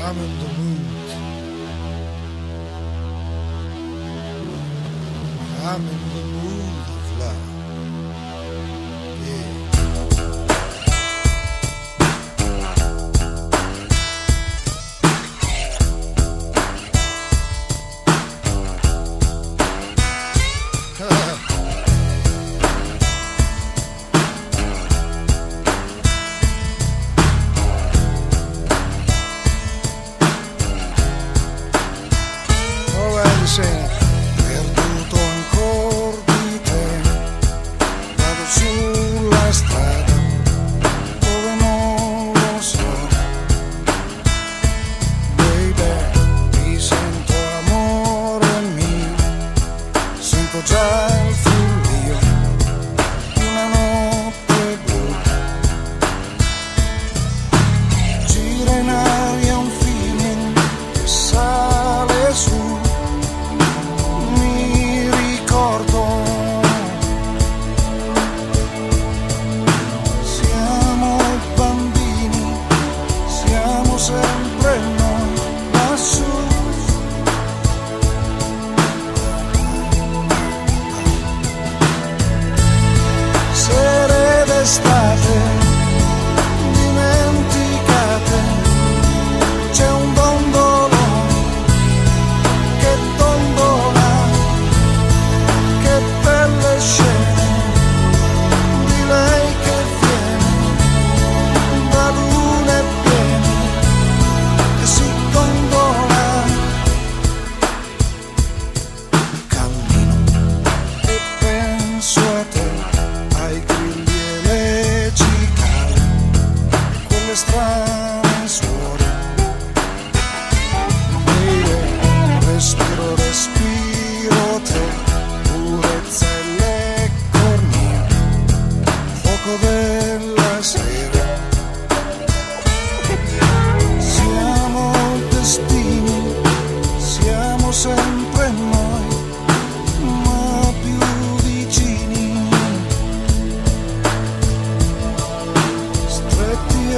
I'm in the mood. I'm in the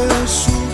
Jesus.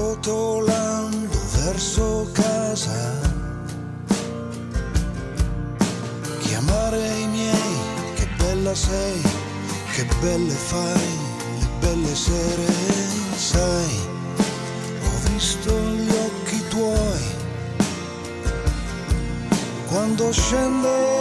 Rotolando verso casa. Chiamare i miei, che bella sei, che belle fai, le belle sere, sai. Ho visto gli occhi tuoi quando scende